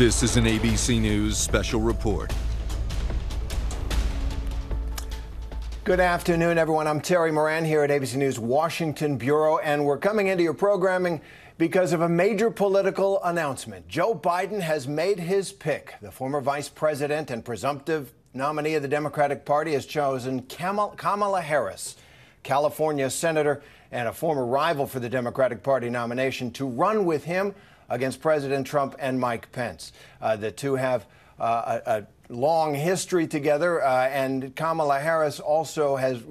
This is an ABC News special report. Good afternoon, everyone. I'm Terry Moran here at ABC News Washington Bureau, and we're coming into your programming because of a major political announcement. Joe Biden has made his pick. The former vice president and presumptive nominee of the Democratic Party has chosen Kamala Harris, California senator and a former rival for the Democratic Party nomination, to run with him against President Trump and Mike Pence. Uh, the two have uh, a, a, long history together, uh, and Kamala Harris also has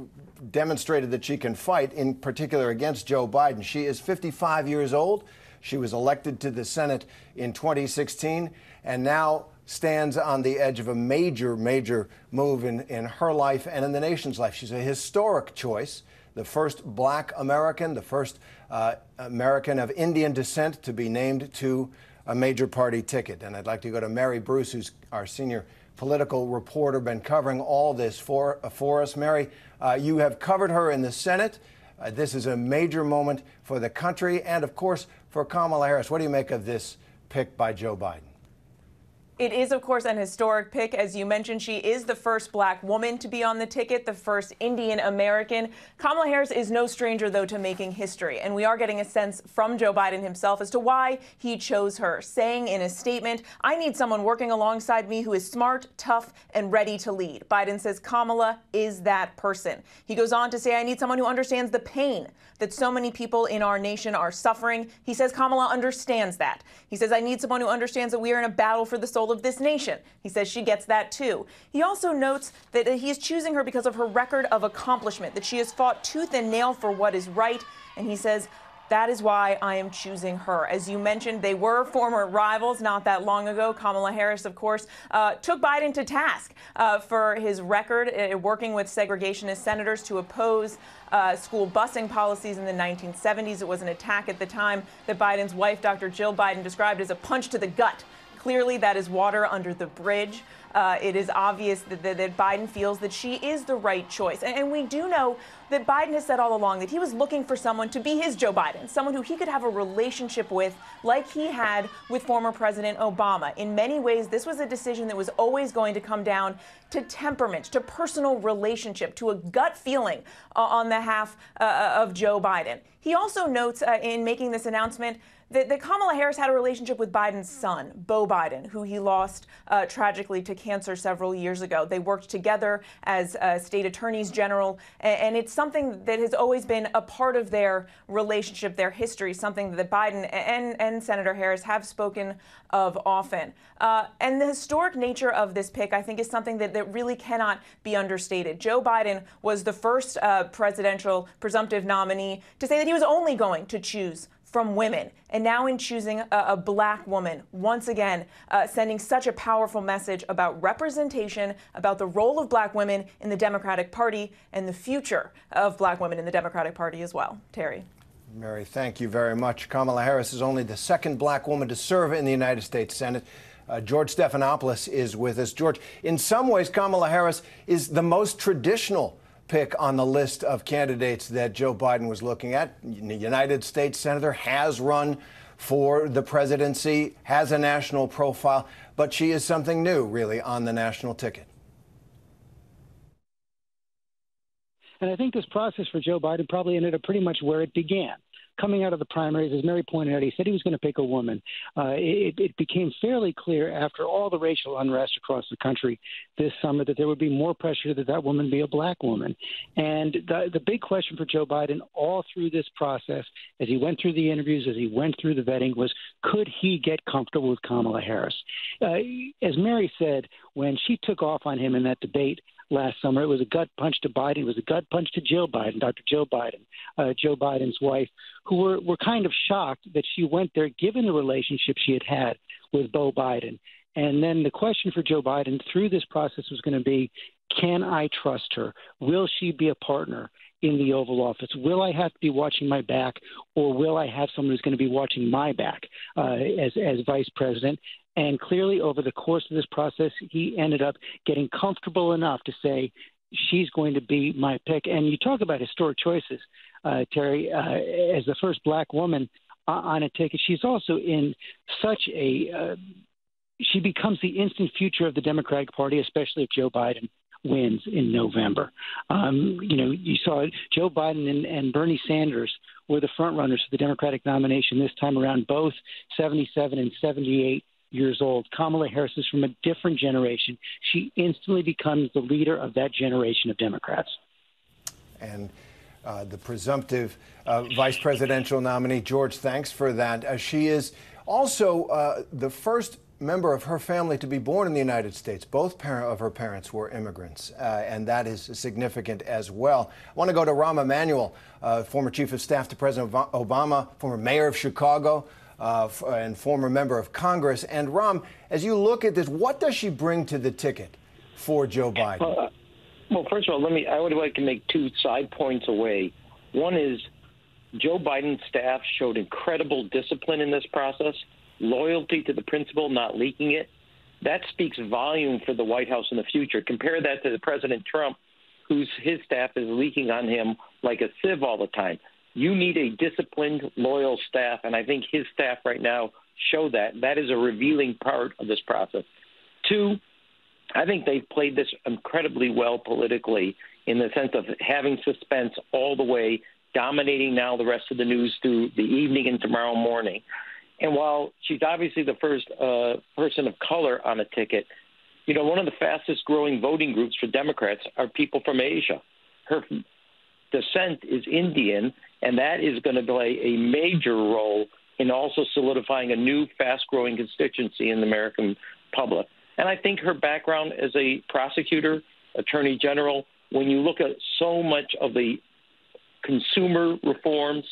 demonstrated that she can fight, in particular against Joe Biden. She is 55 years old. She was elected to the Senate in 2016 and now stands on the edge of a major, major move in, in her life and in the nation's life. She's a historic choice the first black American, the first uh, American of Indian descent to be named to a major party ticket. And I'd like to go to Mary Bruce, who's our senior political reporter, been covering all this for, uh, for us. Mary, uh, you have covered her in the Senate. Uh, this is a major moment for the country and, of course, for Kamala Harris. What do you make of this pick by Joe Biden? It is, of course, an historic pick. As you mentioned, she is the first black woman to be on the ticket, the first Indian American. Kamala Harris is no stranger, though, to making history. And we are getting a sense from Joe Biden himself as to why he chose her, saying in a statement, I need someone working alongside me who is smart, tough, and ready to lead. Biden says Kamala is that person. He goes on to say, I need someone who understands the pain that so many people in our nation are suffering. He says Kamala understands that. He says, I need someone who understands that we are in a battle for the soul of this nation. He says she gets that too. He also notes that he is choosing her because of her record of accomplishment, that she has fought tooth and nail for what is right. And he says, that is why I am choosing her. As you mentioned, they were former rivals not that long ago. Kamala Harris, of course, uh, took Biden to task uh, for his record uh, working with segregationist senators to oppose uh, school busing policies in the 1970s. It was an attack at the time that Biden's wife, Dr. Jill Biden, described as a punch to the gut. Clearly, that is water under the bridge. Uh, it is obvious that, that, that, Biden feels that she is the right choice. And, and, we do know that Biden has said all along that he was looking for someone to be his Joe Biden, someone who he could have a relationship with, like he had with former President Obama. In many ways, this was a decision that was always going to come down to temperament, to personal relationship, to a gut feeling uh, on behalf uh, of Joe Biden. He also notes uh, in making this announcement that, that, Kamala Harris had a relationship with Biden's son, Beau Biden, who he lost uh, tragically to cancer several years ago. They worked together as uh, state attorneys general, and, and, it's something that has always been a part of their relationship, their history, something that Biden and, and Senator Harris have spoken of often. Uh, and the historic nature of this pick, I think, is something that, that really cannot be understated. Joe Biden was the first uh, presidential presumptive nominee to say that he was only going to choose from women. And now, in choosing a, a black woman, once again, uh, sending such a powerful message about representation, about the role of black women in the Democratic Party, and the future of black women in the Democratic Party as well. Terry. Mary, thank you very much. Kamala Harris is only the second black woman to serve in the United States Senate. Uh, George Stephanopoulos is with us. George, in some ways, Kamala Harris is the most traditional pick on the list of candidates that Joe Biden was looking at. The United States Senator has run for the presidency, has a national profile, but she is something new, really, on the national ticket. And I think this process for Joe Biden probably ended up pretty much where it began coming out of the primaries, as Mary pointed out, he said he was going to pick a woman. Uh, it, it became fairly clear after all the racial unrest across the country this summer that there would be more pressure that that woman be a black woman. And the, the big question for Joe Biden all through this process, as he went through the interviews, as he went through the vetting, was could he get comfortable with Kamala Harris? Uh, as Mary said, when she took off on him in that debate, last summer. It was a gut punch to Biden. It was a gut punch to Jill Biden, Dr. Jill Biden, uh, Joe Biden's wife, who were, were kind of shocked that she went there given the relationship she had had with Beau Biden. And then the question for Joe Biden through this process was going to be can I trust her? Will she be a partner? In the Oval Office? Will I have to be watching my back, or will I have someone who's going to be watching my back uh, as as vice president? And clearly, over the course of this process, he ended up getting comfortable enough to say, she's going to be my pick. And you talk about historic choices, uh, Terry, uh, as the first black woman on a ticket. She's also in such a uh, she becomes the instant future of the Democratic Party, especially if Joe Biden wins in November. Um, you know, you saw Joe Biden and, and Bernie Sanders were the front runners for the Democratic nomination this time around, both 77 and 78 years old. Kamala Harris is from a different generation. She instantly becomes the leader of that generation of Democrats. And uh, the presumptive uh, vice presidential nominee, George, thanks for that. Uh, she is also uh, the first member of her family to be born in the United States. Both of her parents were immigrants, uh, and that is significant as well. I want to go to Rahm Emanuel, uh, former chief of staff to President Obama, former mayor of Chicago. Uh, and former member of Congress. And Rahm, as you look at this, what does she bring to the ticket for Joe Biden? Uh, well, first of all, let me. I would like to make two side points away. One is Joe Biden's staff showed incredible discipline in this process loyalty to the principle, not leaking it. That speaks volume for the White House in the future. Compare that to the President Trump, whose his staff is leaking on him like a sieve all the time. You need a disciplined, loyal staff, and I think his staff right now show that. That is a revealing part of this process. Two, I think they've played this incredibly well politically in the sense of having suspense all the way, dominating now the rest of the news through the evening and tomorrow morning. And while she's obviously the first uh, person of color on a ticket, you know, one of the fastest growing voting groups for Democrats are people from Asia. Her descent is Indian, and that is going to play a major role in also solidifying a new fast growing constituency in the American public. And I think her background as a prosecutor, attorney general, when you look at so much of the consumer reforms,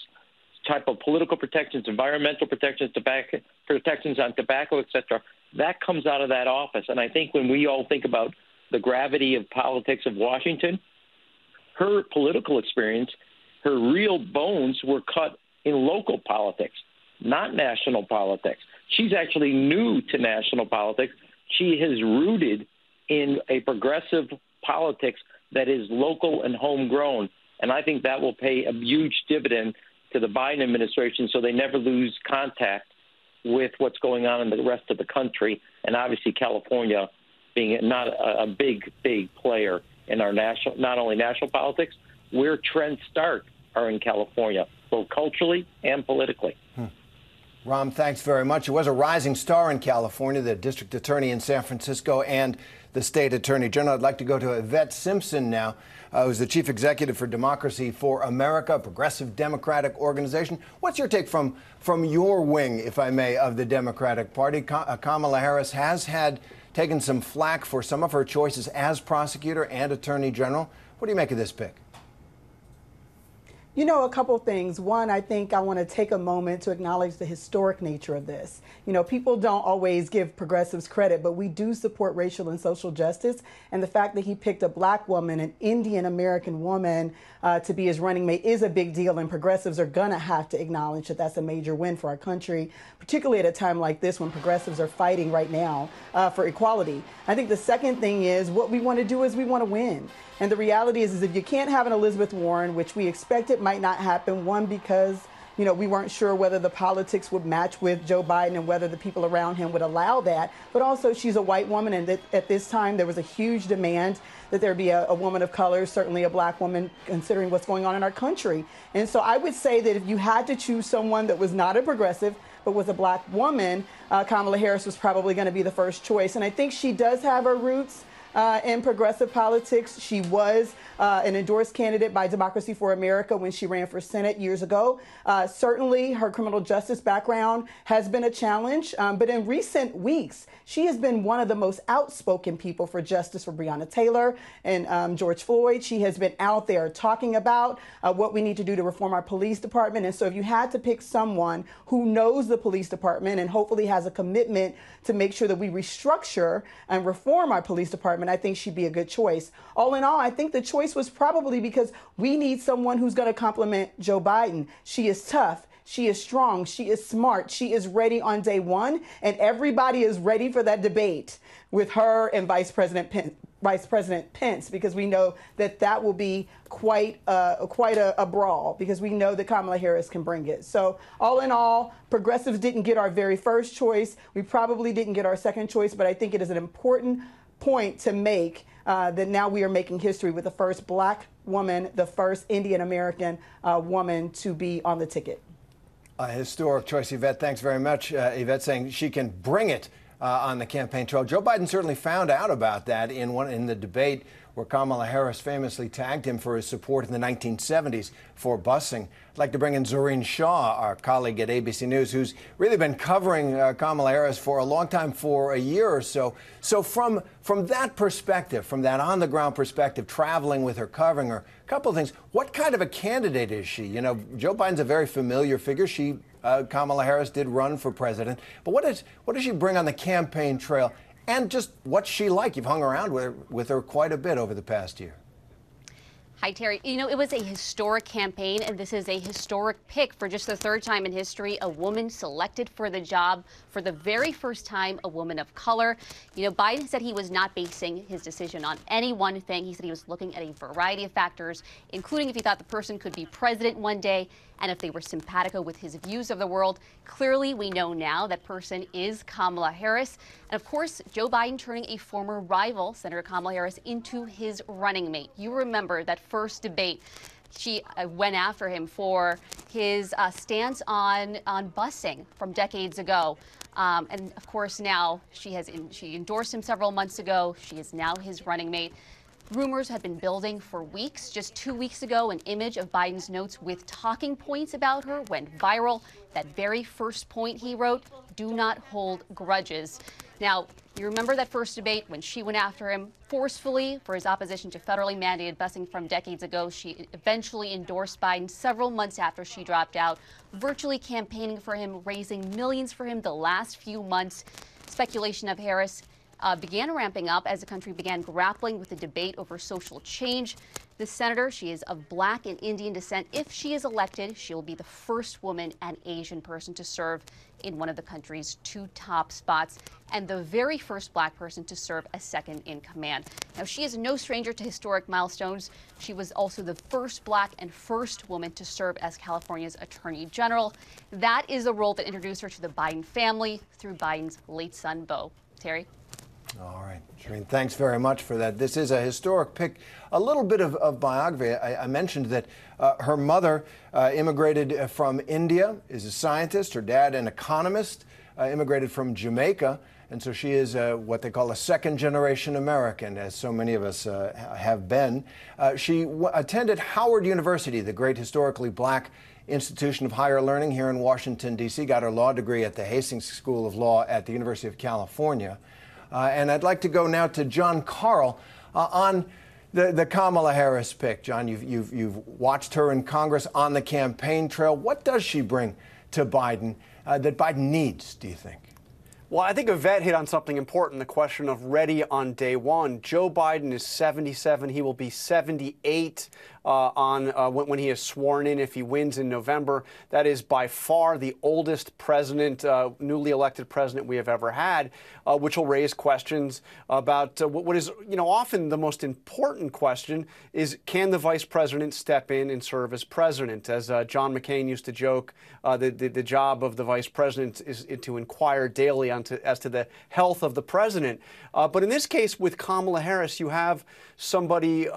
type of political protections, environmental protections, tobacco protections on tobacco, etc. That comes out of that office. And I think when we all think about the gravity of politics of Washington, her political experience, her real bones were cut in local politics, not national politics. She's actually new to national politics. She has rooted in a progressive politics that is local and homegrown. And I think that will pay a huge dividend to the Biden administration so they never lose contact with what's going on in the rest of the country. And obviously, California being not a, a big, big player in our national, not only national politics, where trends start are in California, both culturally and politically. Rahm, thanks very much. It was a rising star in California, the district attorney in San Francisco, and the state attorney general. I'd like to go to Yvette Simpson now, uh, who's the chief executive for Democracy for America, a progressive democratic organization. What's your take from from your wing, if I may, of the Democratic Party? Uh, Kamala Harris has had taken some flack for some of her choices as prosecutor and attorney general. What do you make of this pick? You know, a couple things. One, I think I want to take a moment to acknowledge the historic nature of this. You know, people don't always give progressives credit, but we do support racial and social justice. And the fact that he picked a black woman, an Indian American woman, uh, to be his running mate is a big deal. And progressives are going to have to acknowledge that that's a major win for our country, particularly at a time like this when progressives are fighting right now uh, for equality. I think the second thing is what we want to do is we want to win. And the reality is, is if you can't have an Elizabeth Warren, which we expect it might not happen, one, because you know, we weren't sure whether the politics would match with Joe Biden and whether the people around him would allow that. But also, she's a white woman, and at this time there was a huge demand that there be a, a, woman of color, certainly a black woman, considering what's going on in our country. And so I would say that if you had to choose someone that was not a progressive, but was a black woman, uh, Kamala Harris was probably going to be the first choice. And I think she does have her roots uh, in progressive politics. She was uh, an endorsed candidate by Democracy for America when she ran for Senate years ago. Uh, certainly, her criminal justice background has been a challenge, um, but in recent weeks, she has been one of the most outspoken people for justice for Breonna Taylor and um, George Floyd. She has been out there talking about uh, what we need to do to reform our police department. And so, if you had to pick someone who knows the police department and hopefully has a commitment to make sure that we restructure and reform our police department, I think she'd be a good choice. All in all, I think the choice was probably because we need someone who's going to complement Joe Biden. She is tough. She is strong. She is smart. She is ready on day one. And everybody is ready for that debate with her and Vice President Vice President Pence because we know that that will be quite uh, quite a, a, brawl because we know that Kamala Harris can bring it. So all in all, progressives didn't get our very first choice. We probably didn't get our second choice, but I think it is an important point to make uh, that now we are making history with the first black woman, the first Indian American uh, woman to be on the ticket. A historic choice, Yvette. Thanks very much. Uh, Yvette saying she can bring it uh, on the campaign trail. Joe Biden certainly found out about that in one in the debate where Kamala Harris famously tagged him for his support in the 1970s for busing. I'd like to bring in Zohreen Shah, our colleague at ABC News, who's really been covering uh, Kamala Harris for a long time, for a year or so. So from from that perspective, from that on the ground perspective, traveling with her, covering her, a couple of things. What kind of a candidate is she? You know, Joe Biden's a very familiar figure. She uh, Kamala Harris did run for president. But what, is, what does she bring on the campaign trail? And just what's she like? You've hung around with her, with her quite a bit over the past year. Hi, Terry. You know, it was a historic campaign, and this is a historic pick for just the third time in history. A woman selected for the job for the very first time, a woman of color. You know, Biden said he was not basing his decision on any one thing. He said he was looking at a variety of factors, including if he thought the person could be president one day and if they were simpatico with his views of the world. Clearly, we know now that person is Kamala Harris. And of course, Joe Biden turning a former rival, Senator Kamala Harris, into his running mate. You remember that first debate she uh, went after him for his uh, stance on on busing from decades ago. Um, and of course, now she has in, she endorsed him several months ago. She is now his running mate. Rumors have been building for weeks. Just two weeks ago, an image of Biden's notes with talking points about her went viral. That very first point he wrote, do not hold grudges. Now, you remember that first debate when she went after him forcefully for his opposition to federally mandated busing from decades ago. She eventually endorsed Biden several months after she dropped out, virtually campaigning for him, raising millions for him the last few months. Speculation of Harris uh, began ramping up as the country began grappling with the debate over social change. The senator, she is of black and Indian descent. If she is elected, she will be the first woman and Asian person to serve in one of the country's two top spots and the very first black person to serve as second in command. Now, she is no stranger to historic milestones. She was also the first black and first woman to serve as California's attorney general. That is a role that introduced her to the Biden family through Biden's late son, Beau. Terry? All right, Shireen, thanks very much for that. This is a historic pick. A little bit of, of biography. I, I, mentioned that uh, her mother uh, immigrated from India, is a scientist. Her dad, an economist, uh, immigrated from Jamaica. And so she is uh, what they call a second generation American, as so many of us uh, have been. Uh, she attended Howard University, the great historically black institution of higher learning here in Washington, D.C., got her law degree at the Hastings School of Law at the University of California. Uh, and I'd like to go now to John Karl uh, on the, the Kamala Harris pick. John, you've, you've, you've watched her in Congress on the campaign trail. What does she bring to Biden uh, that Biden needs, do you think? Well, I think Yvette hit on something important the question of ready on day one. Joe Biden is 77. He will be 78 uh, on uh, when, when, he is sworn in if he wins in November. That is by far the oldest president, uh, newly elected president we have ever had, uh, which will raise questions about uh, what, what is, you know, often the most important question is can the vice president step in and serve as president? As uh, John McCain used to joke, the, the, the, job of the vice president is to inquire daily as to the health of the president. but in this case, with Kamala Harris, you have somebody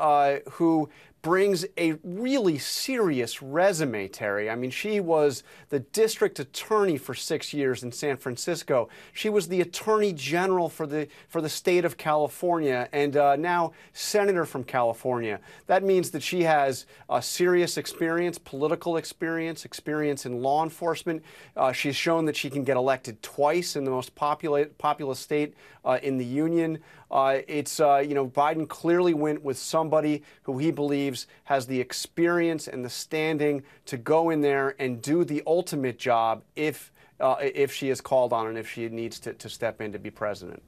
who brings a really serious resume, Terry. I mean, she was the district attorney for six years in San Francisco. She was the attorney general for the for the state of California, and uh, now senator from California. That means that she has a serious experience, political experience, experience in law enforcement. Uh, she's shown that she can get elected twice in the most populous populous state uh, in the union. Uh, it's, uh, you know, Biden clearly went with somebody who he believes has the experience and the standing to go in there and do the ultimate job if, uh, if she is called on and if she needs to, to step in to be president.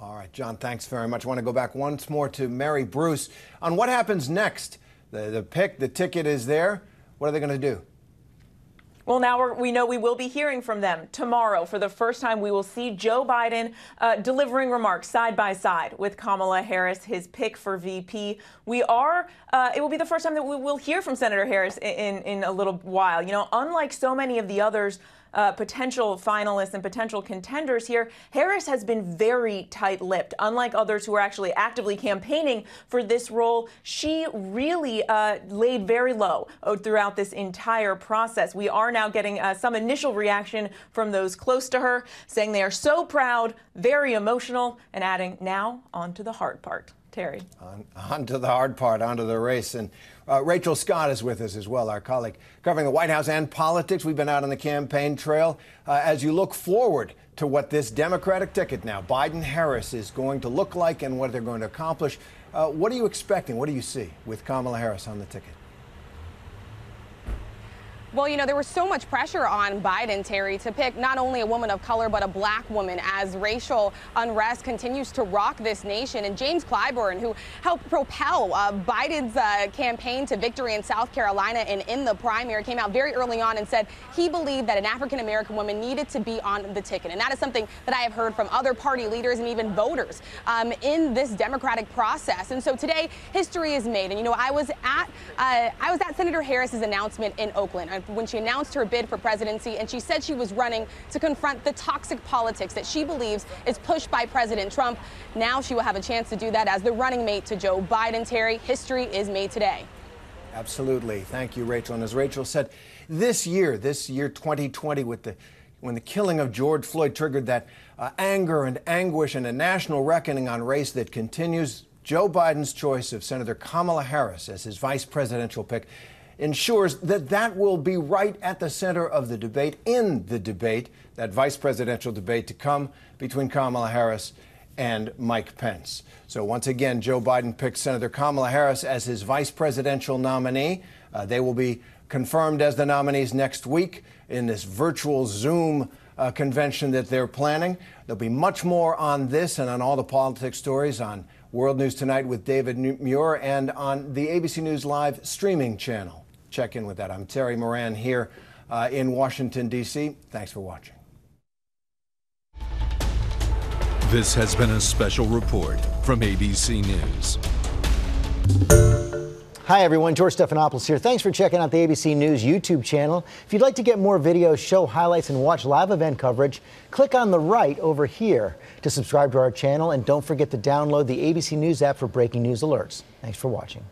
All right, John, thanks very much. I want to go back once more to Mary Bruce on what happens next. The, the pick, the ticket is there. What are they going to do? Well, now we know we will be hearing from them tomorrow. For the first time, we will see Joe Biden uh, delivering remarks side by side with Kamala Harris, his pick for VP. We are, uh, it will be the first time that we will hear from Senator Harris in, in, in a little while. You know, unlike so many of the others, uh, potential finalists and potential contenders here, Harris has been very tight lipped. Unlike others who are actually actively campaigning for this role, she really uh, laid very low uh, throughout this entire process. We are now getting uh, some initial reaction from those close to her, saying they are so proud, very emotional, and adding, now on to the hard part. Terry. On, on, to the hard part, on to the race. And uh, Rachel Scott is with us as well, our colleague covering the White House and politics. We've been out on the campaign trail. Uh, as you look forward to what this Democratic ticket now, Biden Harris, is going to look like and what they're going to accomplish, uh, what are you expecting? What do you see with Kamala Harris on the ticket? Well, you know, there was so much pressure on Biden, Terry, to pick not only a woman of color, but a black woman as racial unrest continues to rock this nation. And James Clyburn, who helped propel uh, Biden's uh, campaign to victory in South Carolina and in the primary, came out very early on and said he believed that an African American woman needed to be on the ticket. And that is something that I have heard from other party leaders and even voters um, in this Democratic process. And so today, history is made. And, you know, I was at, uh, I was at Senator Harris's announcement in Oakland when she announced her bid for presidency, and she said she was running to confront the toxic politics that she believes is pushed by President Trump. Now she will have a chance to do that as the running mate to Joe Biden. Terry, history is made today. Absolutely. Thank you, Rachel. And as Rachel said, this year, this year 2020, with the when the killing of George Floyd triggered that uh, anger and anguish and a national reckoning on race that continues, Joe Biden's choice of Senator Kamala Harris as his vice presidential pick ensures that that will be right at the center of the debate, in the debate, that vice presidential debate to come between Kamala Harris and Mike Pence. So once again, Joe Biden picked Senator Kamala Harris as his vice presidential nominee. Uh, they will be confirmed as the nominees next week in this virtual Zoom uh, convention that they're planning. There'll be much more on this and on all the politics stories on World News Tonight with David Muir and on the ABC News Live streaming channel check in with that. I'm Terry Moran here uh, in Washington, D.C. Thanks for watching. This has been a special report from ABC News. Hi, everyone. George Stephanopoulos here. Thanks for checking out the ABC News YouTube channel. If you'd like to get more videos, show highlights, and watch live event coverage, click on the right over here to subscribe to our channel. And don't forget to download the ABC News app for breaking news alerts. Thanks for watching.